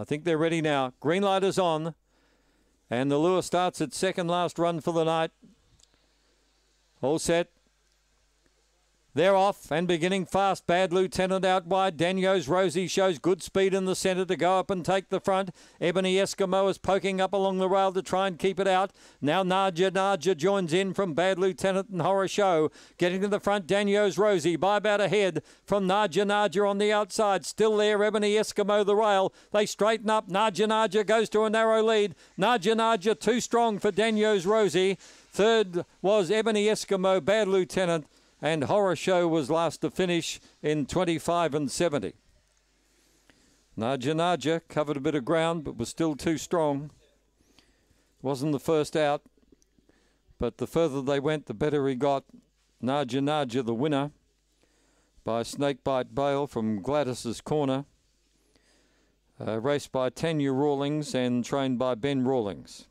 I think they're ready now. Green light is on. And the lure starts its second last run for the night. All set. They're off and beginning fast. Bad Lieutenant out wide. Daniels Rosie shows good speed in the centre to go up and take the front. Ebony Eskimo is poking up along the rail to try and keep it out. Now Naja Naja joins in from Bad Lieutenant and Horror Show. Getting to the front, Daniels Rosie by about a head from Naja Naja on the outside. Still there, Ebony Eskimo the rail. They straighten up. Naja Naja goes to a narrow lead. Naja Naja too strong for Daniels Rosie. Third was Ebony Eskimo, Bad Lieutenant and Horror Show was last to finish in 25 and 70. Naja Naja covered a bit of ground but was still too strong. Wasn't the first out, but the further they went, the better he got. Naja Naja, the winner, by Snakebite Bale from Gladys's Corner. Uh, raced by Tanya Rawlings and trained by Ben Rawlings.